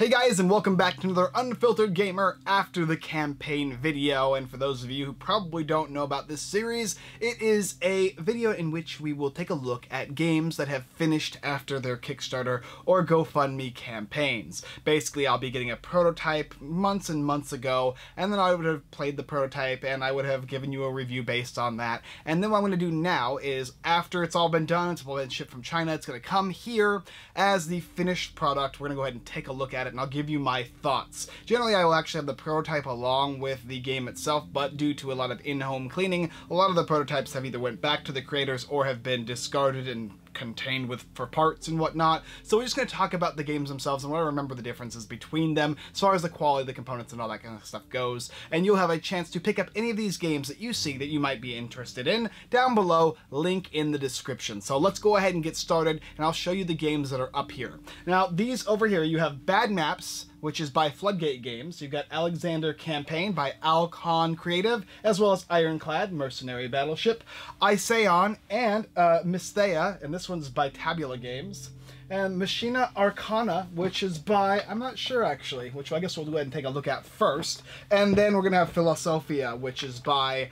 Hey guys, and welcome back to another Unfiltered Gamer After the Campaign video. And for those of you who probably don't know about this series, it is a video in which we will take a look at games that have finished after their Kickstarter or GoFundMe campaigns. Basically, I'll be getting a prototype months and months ago, and then I would have played the prototype and I would have given you a review based on that. And then what I'm going to do now is, after it's all been done, it's all been shipped from China, it's going to come here as the finished product. We're going to go ahead and take a look at it it and I'll give you my thoughts. Generally, I will actually have the prototype along with the game itself, but due to a lot of in-home cleaning, a lot of the prototypes have either went back to the creators or have been discarded and contained with for parts and whatnot. So we're just going to talk about the games themselves and what I remember the differences between them as far as the quality of the components and all that kind of stuff goes. And you'll have a chance to pick up any of these games that you see that you might be interested in down below, link in the description. So let's go ahead and get started and I'll show you the games that are up here. Now these over here, you have Bad Maps, which is by Floodgate Games. You've got Alexander Campaign by Alcyon Creative, as well as Ironclad, Mercenary Battleship, Icaion, and uh, Mysthea, and this one's by Tabula Games. And Machina Arcana, which is by, I'm not sure actually, which I guess we'll go ahead and take a look at first. And then we're going to have Philosophia, which is by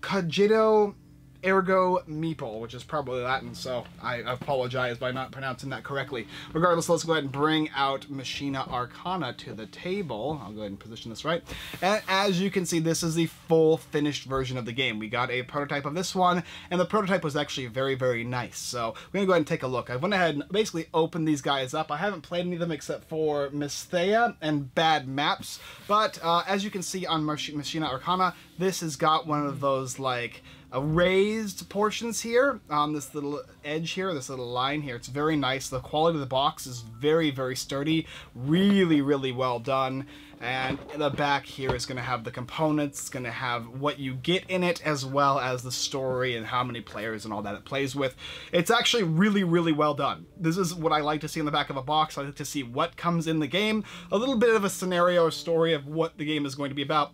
Cogito ergo meeple, which is probably Latin, so I apologize by not pronouncing that correctly. Regardless, let's go ahead and bring out Machina Arcana to the table. I'll go ahead and position this right. And as you can see, this is the full finished version of the game. We got a prototype of this one, and the prototype was actually very, very nice. So we're gonna go ahead and take a look. I went ahead and basically opened these guys up. I haven't played any of them except for Mysthea and Bad Maps, but uh, as you can see on Machina Arcana, this has got one of those like Uh, raised portions here on this little edge here, this little line here. It's very nice. The quality of the box is very, very sturdy. Really, really well done. And the back here is going to have the components. It's going to have what you get in it as well as the story and how many players and all that it plays with. It's actually really, really well done. This is what I like to see in the back of a box. I like to see what comes in the game. A little bit of a scenario or story of what the game is going to be about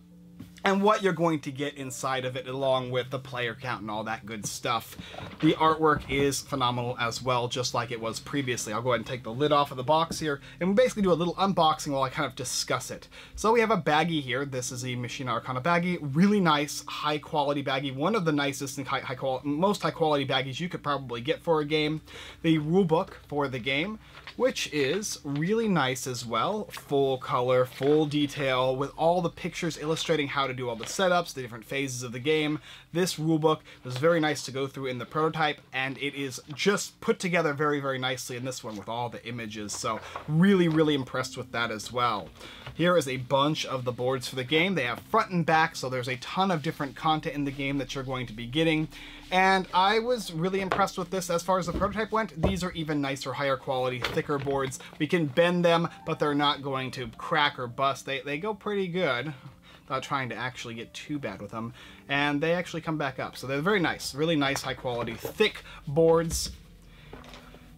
and what you're going to get inside of it along with the player count and all that good stuff. The artwork is phenomenal as well, just like it was previously. I'll go ahead and take the lid off of the box here, and we basically do a little unboxing while I kind of discuss it. So we have a baggie here. This is a Machina Arcana baggie. Really nice, high quality baggie. One of the nicest and high, high quality, most high quality baggies you could probably get for a game. The rulebook for the game which is really nice as well. Full color, full detail, with all the pictures illustrating how to do all the setups, the different phases of the game. This rulebook was very nice to go through in the prototype, and it is just put together very, very nicely in this one with all the images, so really, really impressed with that as well. Here is a bunch of the boards for the game. They have front and back, so there's a ton of different content in the game that you're going to be getting. And I was really impressed with this as far as the prototype went. These are even nicer, higher quality, thicker boards. We can bend them, but they're not going to crack or bust. They, they go pretty good without trying to actually get too bad with them. And they actually come back up. So they're very nice, really nice, high quality, thick boards.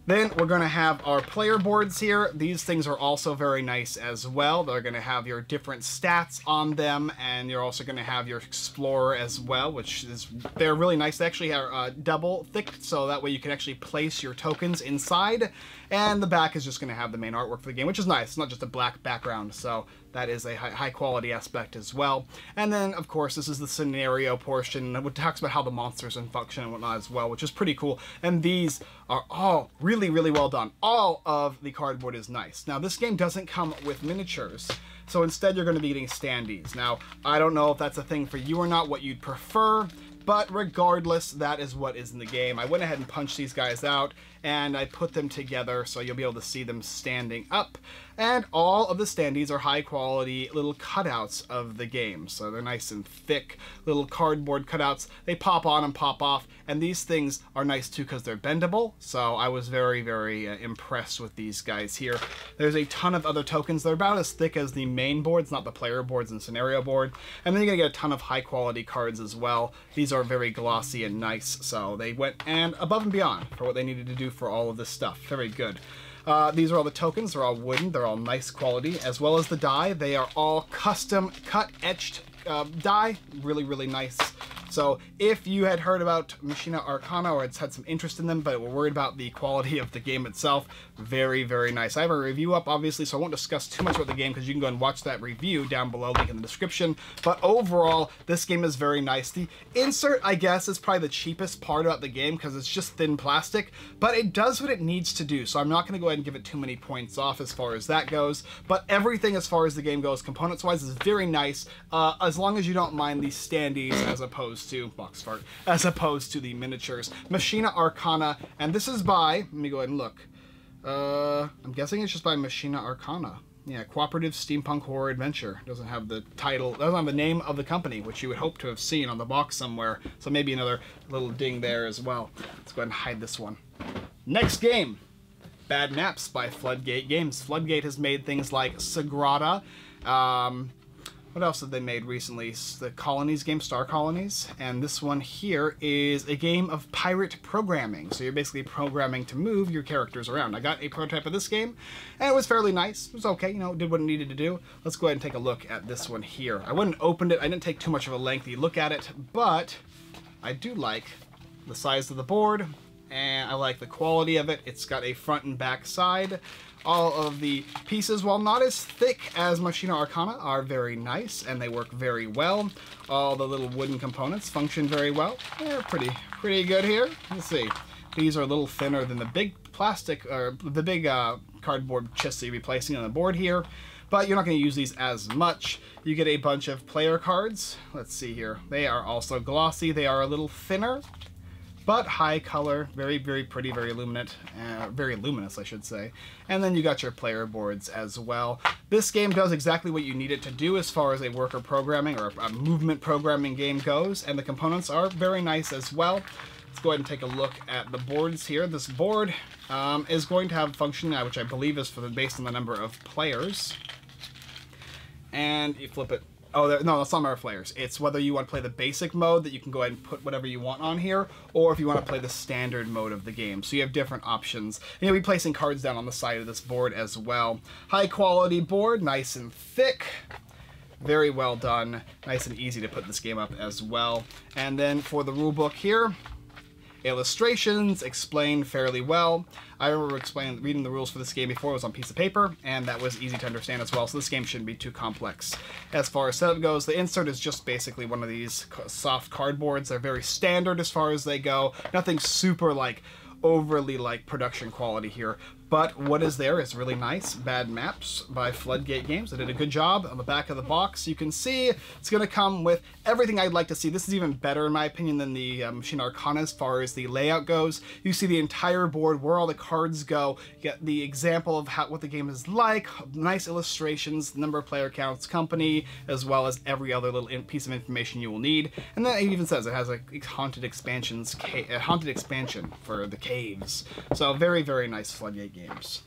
Then we're going to have our player boards here. These things are also very nice as well. They're going to have your different stats on them, and you're also going to have your Explorer as well, which is, they're really nice. They actually are uh, double thick, so that way you can actually place your tokens inside. And the back is just going to have the main artwork for the game, which is nice. It's not just a black background, so that is a high, quality aspect as well. And then, of course, this is the scenario portion, which talks about how the monsters and function and whatnot as well, which is pretty cool. And these are all really, really well done. All of the cardboard is nice. Now, this game doesn't come with miniatures, so instead you're going to be getting standees. Now, I don't know if that's a thing for you or not, what you'd prefer, but regardless, that is what is in the game. I went ahead and punched these guys out, and I put them together so you'll be able to see them standing up. And all of the standees are high quality little cutouts of the game. So they're nice and thick, little cardboard cutouts. They pop on and pop off, and these things are nice too because they're bendable. So I was very, very uh, impressed with these guys here. There's a ton of other tokens. They're about as thick as the main boards, not the player boards and scenario board. And then you're gonna get a ton of high quality cards as well. These are very glossy and nice, so they went and above and beyond for what they needed to do for all of this stuff. Very good. Uh, these are all the tokens. They're all wooden. They're all nice quality, as well as the die. They are all custom cut etched uh, die. Really, really nice So if you had heard about Machina Arcana or had had some interest in them, but were worried about the quality of the game itself, very, very nice. I have a review up, obviously, so I won't discuss too much about the game because you can go and watch that review down below, link in the description. But overall, this game is very nice. The insert, I guess, is probably the cheapest part about the game because it's just thin plastic, but it does what it needs to do. So I'm not going to go ahead and give it too many points off as far as that goes. But everything as far as the game goes, components-wise, is very nice, uh, as long as you don't mind the standees as opposed to box fart, as opposed to the miniatures. Machina Arcana, and this is by. Let me go ahead and look. Uh, I'm guessing it's just by Machina Arcana. Yeah, Cooperative Steampunk Horror Adventure. Doesn't have the title, doesn't have the name of the company, which you would hope to have seen on the box somewhere. So maybe another little ding there as well. Let's go ahead and hide this one. Next game. Bad Maps by Floodgate Games. Floodgate has made things like Sagrada, um, what else have they made recently? The Colonies game, Star Colonies, and this one here is a game of pirate programming. So you're basically programming to move your characters around. I got a prototype of this game, and it was fairly nice. It was okay, you know, did what it needed to do. Let's go ahead and take a look at this one here. I wouldn't open it, I didn't take too much of a lengthy look at it, but I do like the size of the board, and I like the quality of it. It's got a front and back side. All of the pieces, while not as thick as Machina Arcana, are very nice and they work very well. All the little wooden components function very well. They're pretty, pretty good here. Let's see. These are a little thinner than the big plastic, or the big uh, cardboard chips that replacing on the board here but you're not going to use these as much. You get a bunch of player cards. Let's see here. They are also glossy. They are a little thinner but high color, very, very pretty, very luminant, uh, very luminous, I should say. And then you got your player boards as well. This game does exactly what you need it to do as far as a worker programming or a movement programming game goes, and the components are very nice as well. Let's go ahead and take a look at the boards here. This board um, is going to have function, uh, which I believe is for the, based on the number of players. And you flip it Oh, no, that's not Mara Flares. It's whether you want to play the basic mode that you can go ahead and put whatever you want on here, or if you want to play the standard mode of the game. So you have different options. And you'll be placing cards down on the side of this board as well. High quality board, nice and thick. Very well done. Nice and easy to put this game up as well. And then for the rulebook here, illustrations explained fairly well. I remember explaining, reading the rules for this game before it was on piece of paper, and that was easy to understand as well, so this game shouldn't be too complex. As far as setup goes, the insert is just basically one of these soft cardboards. They're very standard as far as they go. Nothing super, like, overly, like, production quality here, but what is there is really nice. Bad Maps by Floodgate Games. They did a good job. On the back of the box, you can see it's going to come with everything I'd like to see. This is even better, in my opinion, than the uh, Machina Arcana as far as the layout goes. You see the entire board, where all the cards go. You get the example of how what the game is like, nice illustrations, number of player counts, company, as well as every other little piece of information you will need. And then it even says it has a haunted expansions, a haunted expansion for the caves. So very, very nice Floodgate games.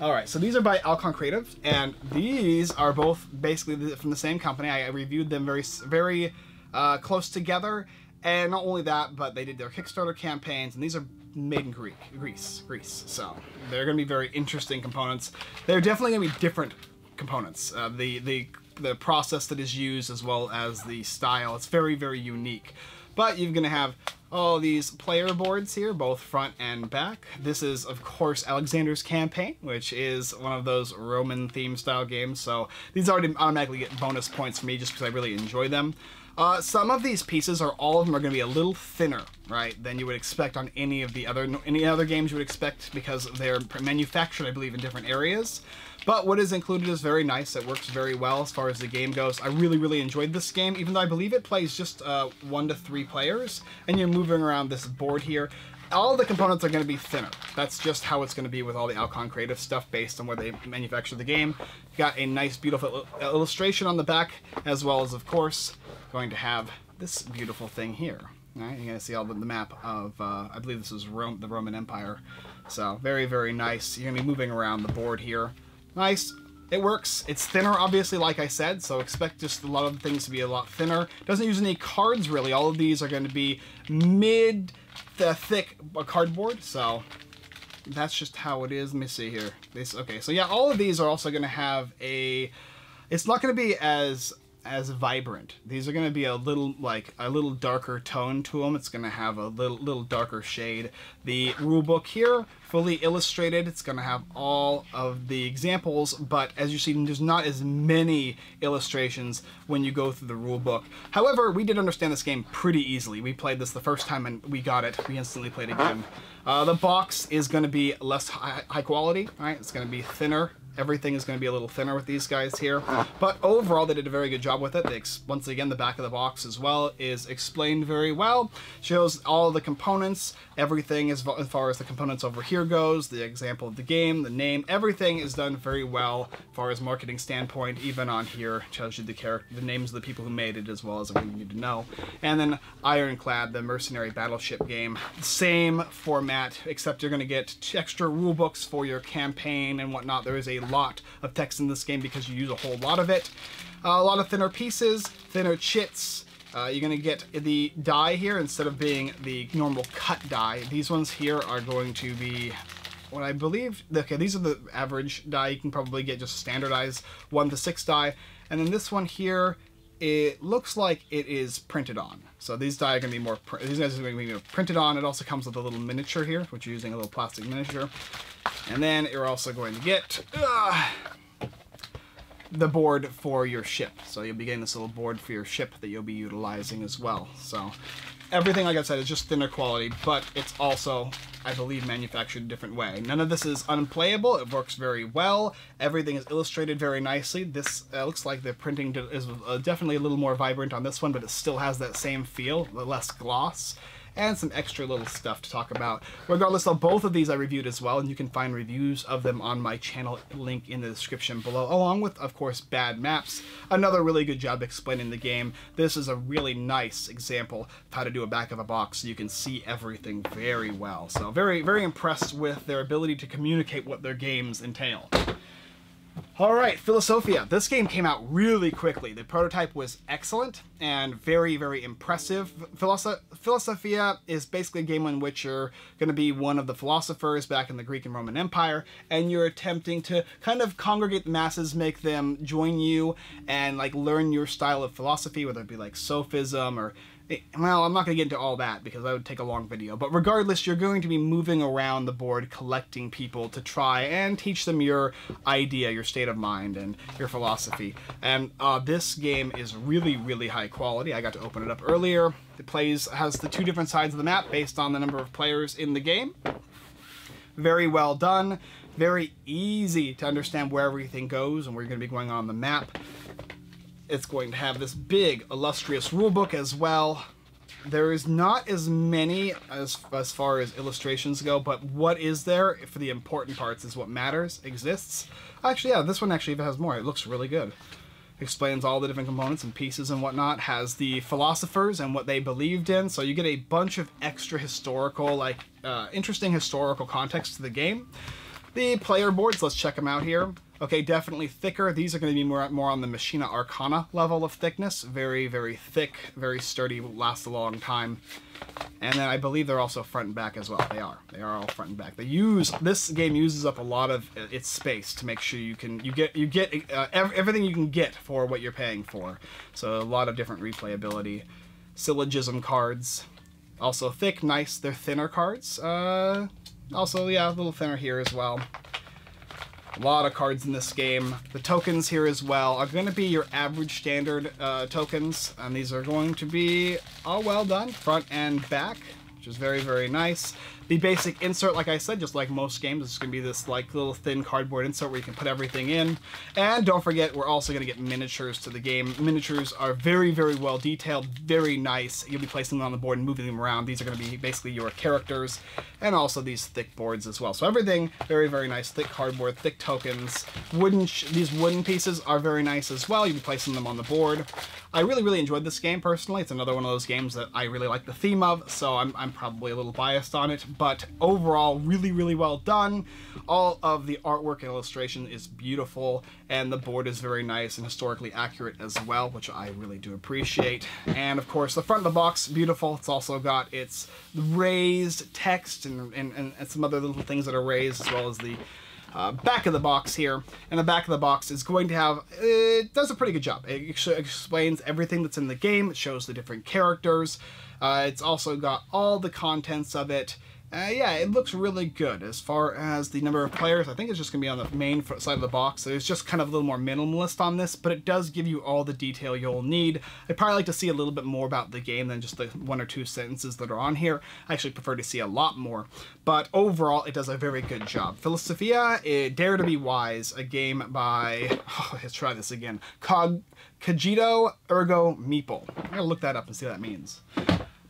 Alright, so these are by Alcyon Creative, and these are both basically from the same company. I reviewed them very, very uh, close together, and not only that, but they did their Kickstarter campaigns, and these are made in Greek, Greece, Greece. So they're going to be very interesting components. They're definitely going to be different components. Uh, the the the process that is used as well as the style. It's very very unique. But you're going to have all these player boards here, both front and back. This is, of course, Alexander's Campaign, which is one of those Roman theme style games. So these already automatically get bonus points for me just because I really enjoy them. Uh, some of these pieces, or all of them, are going to be a little thinner, right, than you would expect on any of the other any other games you would expect because they're manufactured, I believe, in different areas. But what is included is very nice. It works very well as far as the game goes. I really, really enjoyed this game, even though I believe it plays just uh, one to three players, and you're moving around this board here all the components are going to be thinner. That's just how it's going to be with all the Alcyon Creative stuff based on where they manufacture the game. Got a nice, beautiful illustration on the back, as well as, of course, going to have this beautiful thing here. All right, you're going to see all the, the map of, uh, I believe this is Rome, the Roman Empire. So very, very nice. You're going to be moving around the board here. Nice. It works. It's thinner, obviously, like I said, so expect just a lot of things to be a lot thinner. Doesn't use any cards, really. All of these are going to be mid the thick uh, cardboard, so that's just how it is. Let me see here. This Okay, so yeah, all of these are also going to have a... It's not going to be as as vibrant. These are going to be a little like a little darker tone to them. It's going to have a little little darker shade. The rulebook here, fully illustrated. It's going to have all of the examples, but as you see, there's not as many illustrations when you go through the rulebook. However, we did understand this game pretty easily. We played this the first time and we got it. We instantly played again. Uh, the box is going to be less high, high quality, right? It's going to be thinner everything is going to be a little thinner with these guys here. But overall, they did a very good job with it. They once again, the back of the box as well is explained very well. Shows all the components, everything as, as far as the components over here goes, the example of the game, the name, everything is done very well as far as marketing standpoint. Even on here, tells you the character, the names of the people who made it, as well as everything you need to know. And then Ironclad, the mercenary battleship game, same format, except you're going to get extra rule books for your campaign and whatnot. There is a lot of text in this game because you use a whole lot of it. Uh, a lot of thinner pieces, thinner chits. Uh, you're going to get the die here instead of being the normal cut die. These ones here are going to be what I believe, okay, these are the average die. You can probably get just standardized 1 to 6 die. And then this one here, it looks like it is printed on. So these die are going to be more, these guys are going to be printed on. It also comes with a little miniature here, which you're using a little plastic miniature. And then you're also going to get uh, the board for your ship. So you'll be getting this little board for your ship that you'll be utilizing as well. So everything, like I said, is just thinner quality, but it's also, I believe, manufactured a different way. None of this is unplayable. It works very well. Everything is illustrated very nicely. This uh, looks like the printing is uh, definitely a little more vibrant on this one, but it still has that same feel, less gloss and some extra little stuff to talk about. Regardless of both of these I reviewed as well, and you can find reviews of them on my channel link in the description below, along with, of course, Bad Maps. Another really good job explaining the game. This is a really nice example of how to do a back of a box so you can see everything very well. So very, very impressed with their ability to communicate what their games entail. Alright, Philosophia. This game came out really quickly. The prototype was excellent and very, very impressive. Philosoph Philosophia is basically a game in which you're going to be one of the philosophers back in the Greek and Roman Empire, and you're attempting to kind of congregate the masses, make them join you, and like learn your style of philosophy, whether it be like sophism or well, I'm not going to get into all that because that would take a long video, but regardless, you're going to be moving around the board collecting people to try and teach them your idea, your state of mind, and your philosophy. And uh, this game is really, really high quality. I got to open it up earlier. It plays, has the two different sides of the map based on the number of players in the game. Very well done. Very easy to understand where everything goes and where you're going to be going on the map. It's going to have this big, illustrious rulebook as well. There is not as many as, as far as illustrations go, but what is there for the important parts is what matters, exists. Actually, yeah, this one actually has more. It looks really good. Explains all the different components and pieces and whatnot. Has the philosophers and what they believed in, so you get a bunch of extra historical, like, uh, interesting historical context to the game. The player boards, let's check them out here. Okay, definitely thicker. These are going to be more, more on the Machina Arcana level of thickness. Very, very thick, very sturdy, last a long time. And then I believe they're also front and back as well. They are. They are all front and back. They use this game uses up a lot of uh, its space to make sure you can you get you get uh, everything you can get for what you're paying for. So a lot of different replayability. Syllogism cards, also thick, nice. They're thinner cards. Uh, also, yeah, a little thinner here as well. A lot of cards in this game. The tokens here as well are going to be your average standard uh, tokens, and these are going to be all well done, front and back, which is very, very nice. The basic insert, like I said, just like most games, is going to be this like little thin cardboard insert where you can put everything in. And don't forget, we're also going to get miniatures to the game. Miniatures are very, very well detailed, very nice. You'll be placing them on the board and moving them around. These are going to be basically your characters, and also these thick boards as well. So everything very, very nice. Thick cardboard, thick tokens. Wooden, these wooden pieces are very nice as well. You'll be placing them on the board. I really, really enjoyed this game personally. It's another one of those games that I really like the theme of, so I'm, I'm probably a little biased on it but overall, really, really well done. All of the artwork and illustration is beautiful, and the board is very nice and historically accurate as well, which I really do appreciate. And of course, the front of the box, beautiful. It's also got its raised text and, and, and some other little things that are raised, as well as the uh, back of the box here. And the back of the box is going to have, it does a pretty good job. It explains everything that's in the game. It shows the different characters. Uh, it's also got all the contents of it. Uh, yeah, it looks really good. As far as the number of players, I think it's just going to be on the main side of the box. It's just kind of a little more minimalist on this, but it does give you all the detail you'll need. I'd probably like to see a little bit more about the game than just the one or two sentences that are on here. I actually prefer to see a lot more. But overall, it does a very good job. Philosophia, eh, Dare to be Wise, a game by, oh, let's try this again, Cog Cogito Ergo Meeple. I'm going to look that up and see what that means.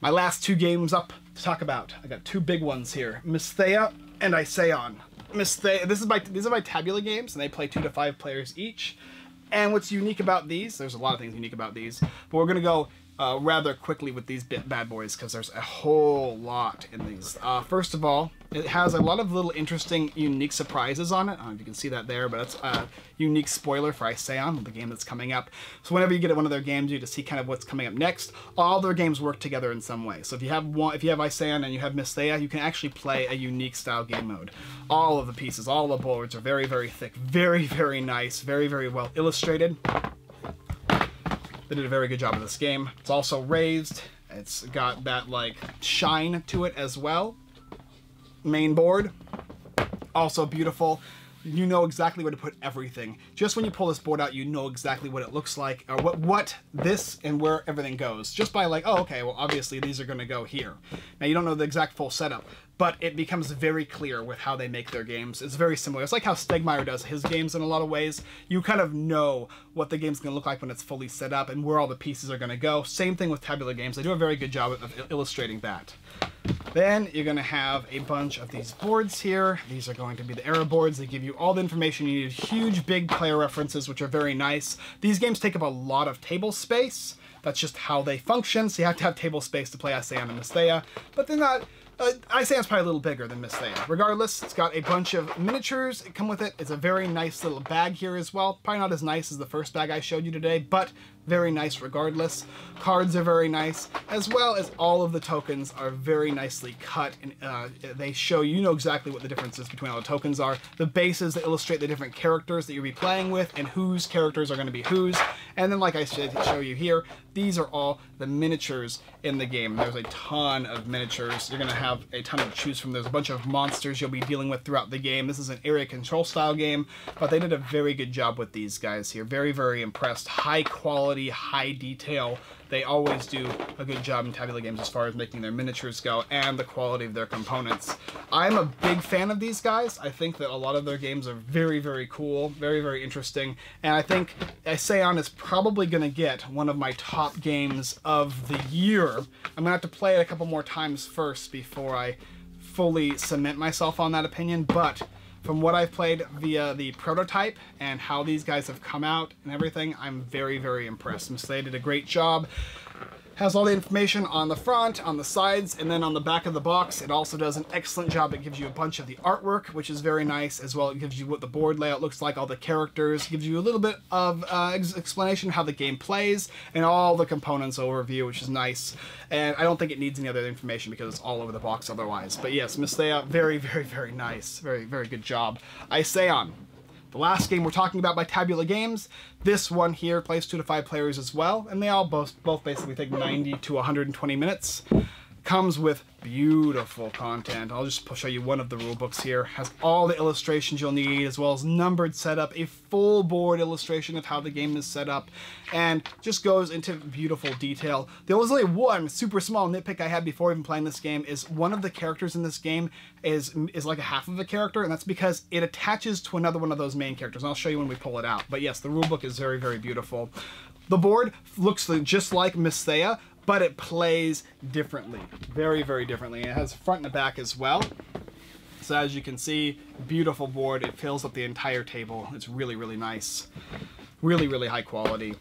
My last two games up to talk about. I got two big ones here. Mysthea and Icaion. Mysthea, this is my, these are my Tabula games, and they play two to five players each. And what's unique about these, there's a lot of things unique about these, but we're to go uh, rather quickly with these bad boys because there's a whole lot in these. Uh, first of all, it has a lot of little interesting, unique surprises on it. I don't know if you can see that there, but it's a unique spoiler for Icaion, the game that's coming up. So whenever you get at one of their games, you get to see kind of what's coming up next. All their games work together in some way. So if you have one, if you have Icaion and you have Mysthea, you can actually play a unique style game mode. All of the pieces, all the boards are very, very thick, very, very nice, very, very well illustrated. They did a very good job of this game. It's also raised. It's got that like shine to it as well main board. Also beautiful. You know exactly where to put everything. Just when you pull this board out, you know exactly what it looks like, or what, what this and where everything goes. Just by like, oh, okay, well, obviously these are going to go here. Now, you don't know the exact full setup, but it becomes very clear with how they make their games. It's very similar. It's like how Stegmaier does his games in a lot of ways. You kind of know what the game's going to look like when it's fully set up and where all the pieces are going to go. Same thing with Tabula games. They do a very good job of illustrating that. Then you're going to have a bunch of these boards here. These are going to be the error boards. They give you all the information you need. Huge, big player references, which are very nice. These games take up a lot of table space. That's just how they function, so you have to have table space to play Icaion and Mysthea. But they're not uh, Icaion's probably a little bigger than Miss Mysthea. Regardless, it's got a bunch of miniatures that come with it. It's a very nice little bag here as well. Probably not as nice as the first bag I showed you today, but very nice regardless. Cards are very nice, as well as all of the tokens are very nicely cut, and uh, they show you know exactly what the differences between all the tokens are. The bases that illustrate the different characters that you'll be playing with, and whose characters are going to be whose. And then, like I should show you here, these are all the miniatures in the game. There's a ton of miniatures. You're going to have a ton to choose from. There's a bunch of monsters you'll be dealing with throughout the game. This is an area control style game, but they did a very good job with these guys here. Very, very impressed. High quality, high detail. They always do a good job in Tabula games as far as making their miniatures go and the quality of their components. I'm a big fan of these guys. I think that a lot of their games are very, very cool, very, very interesting. And I think Icaion is probably going to get one of my top games of the year. I'm going to have to play it a couple more times first before I fully cement myself on that opinion, but from what I've played via the prototype and how these guys have come out and everything, I'm very, very impressed. They did a great job has all the information on the front, on the sides, and then on the back of the box. It also does an excellent job. It gives you a bunch of the artwork, which is very nice, as well. It gives you what the board layout looks like, all the characters, gives you a little bit of uh, ex explanation how the game plays, and all the components overview, which is nice. And I don't think it needs any other information because it's all over the box otherwise. But yes, Mysthea, very, very, very nice. Very, very good job. Icaion. The last game we're talking about by Tabula Games, this one here plays two to five players as well, and they all both, both basically take 90 to 120 minutes. Comes with beautiful content. I'll just show you one of the rule books here. Has all the illustrations you'll need, as well as numbered setup, a full board illustration of how the game is set up, and just goes into beautiful detail. There was only one super small nitpick I had before even playing this game is one of the characters in this game is is like a half of a character, and that's because it attaches to another one of those main characters. And I'll show you when we pull it out. But yes, the rule book is very, very beautiful. The board looks just like Mysthea, but it plays differently, very, very differently. It has front and back as well. So as you can see, beautiful board. It fills up the entire table. It's really, really nice. Really, really high quality.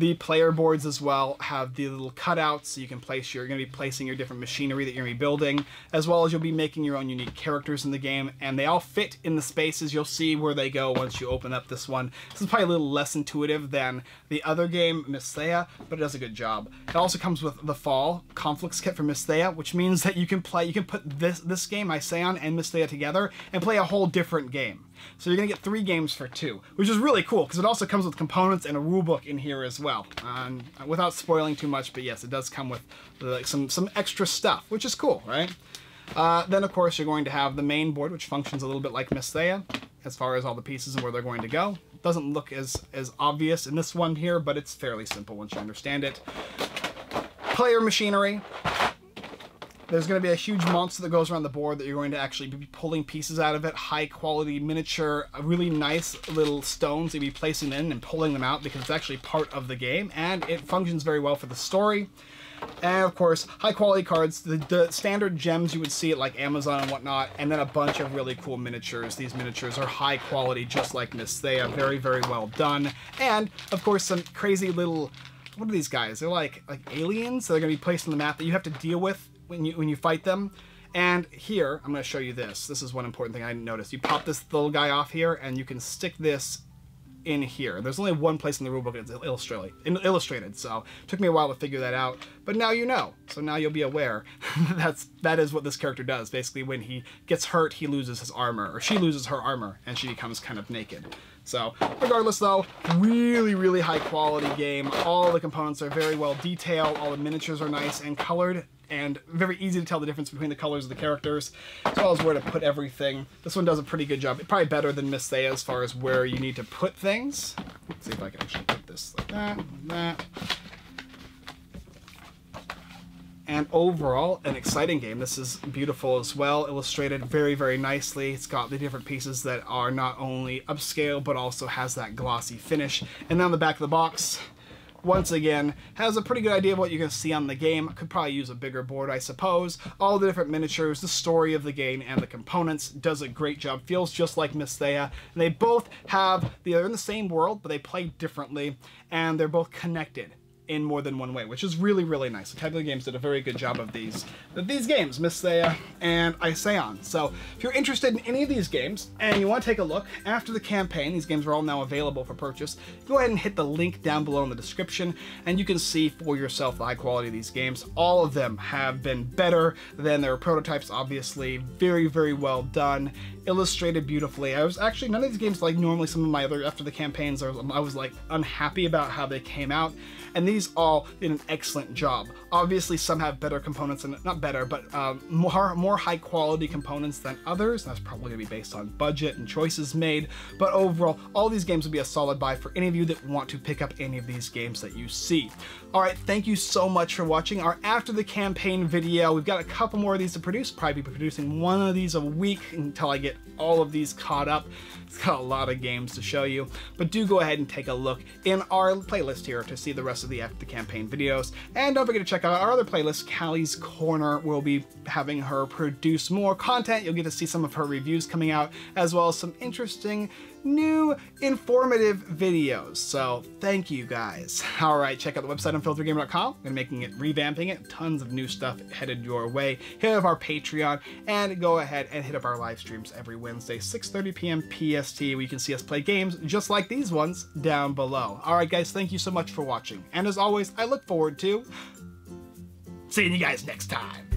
The player boards as well have the little cutouts so you can place your, you're going to be placing your different machinery that you're going to be building, as well as you'll be making your own unique characters in the game, and they all fit in the spaces. You'll see where they go once you open up this one. This is probably a little less intuitive than the other game, Mysthea, but it does a good job. It also comes with the Fall Conflicts Kit for Mysthea, which means that you can play, you can put this, this game, Icaion and Mysthea together, and play a whole different game. So you're gonna get three games for two, which is really cool because it also comes with components and a rulebook in here as well. Um, without spoiling too much, but yes, it does come with like some some extra stuff, which is cool, right? Uh, then of course you're going to have the main board, which functions a little bit like Mysthea, as far as all the pieces and where they're going to go. Doesn't look as as obvious in this one here, but it's fairly simple once you understand it. Player machinery, there's going to be a huge monster that goes around the board that you're going to actually be pulling pieces out of it. High quality, miniature, uh, really nice little stones you'll be placing in and pulling them out because it's actually part of the game and it functions very well for the story. And of course, high quality cards, the, the, standard gems you would see at like Amazon and whatnot, and then a bunch of really cool miniatures. These miniatures are high quality, just like Mysthea, very, very well done. And of course, some crazy little, what are these guys? They're like like aliens that are gonna be placed on the map that you have to deal with when you when you fight them. And here, I'm going to show you this. This is one important thing I noticed. You pop this little guy off here, and you can stick this in here. There's only one place in the rulebook it's illustrated, illustrated, so it took me a while to figure that out. But now you know. So now you'll be aware. That's that is what this character does. Basically, when he gets hurt, he loses his armor, or she loses her armor, and she becomes kind of naked. So, regardless though, really, really high quality game. All the components are very well detailed, all the miniatures are nice and colored, and very easy to tell the difference between the colors of the characters, as well as where to put everything. This one does a pretty good job. Probably better than Mysthea as far as where you need to put things. Let's see if I can actually put this like that, like that. And overall, an exciting game. This is beautiful as well, illustrated very, very nicely. It's got the different pieces that are not only upscale, but also has that glossy finish. And then on the back of the box, once again, has a pretty good idea of what you're going to see on the game. Could probably use a bigger board, I suppose. All the different miniatures, the story of the game, and the components does a great job. Feels just like Mysthea. And they both have, they're in the same world, but they play differently, and they're both connected in more than one way, which is really, really nice. The Tabula Games did a very good job of these these games, Mysthea and Icaion. So if you're interested in any of these games and you want to take a look after the campaign, these games are all now available for purchase, go ahead and hit the link down below in the description and you can see for yourself the high quality of these games. All of them have been better than their prototypes, obviously. Very, very well done illustrated beautifully. I was actually, none of these games, like normally some of my other, after the campaigns, I was, I was like unhappy about how they came out, and these all did an excellent job. Obviously some have better components, and not better, but um, more, more high quality components than others. That's probably gonna be based on budget and choices made, but overall, all these games would be a solid buy for any of you that want to pick up any of these games that you see. All right, thank you so much for watching our After the Campaign video. We've got a couple more of these to produce, probably be producing one of these a week until I get all of these caught up. It's got a lot of games to show you, but do go ahead and take a look in our playlist here to see the rest of the After the Campaign videos. And don't forget to check out our other playlist, Callie's Corner. We'll be having her produce more content. You'll get to see some of her reviews coming out, as well as some interesting new informative videos. So thank you guys. All right, check out the website unfilteredgamer.com. We're making it, revamping it, tons of new stuff headed your way. Hit up our Patreon and go ahead and hit up our live streams every Wednesday, 6.30 p.m. PST, where you can see us play games just like these ones down below. All right, guys, thank you so much for watching. And as always, I look forward to seeing you guys next time.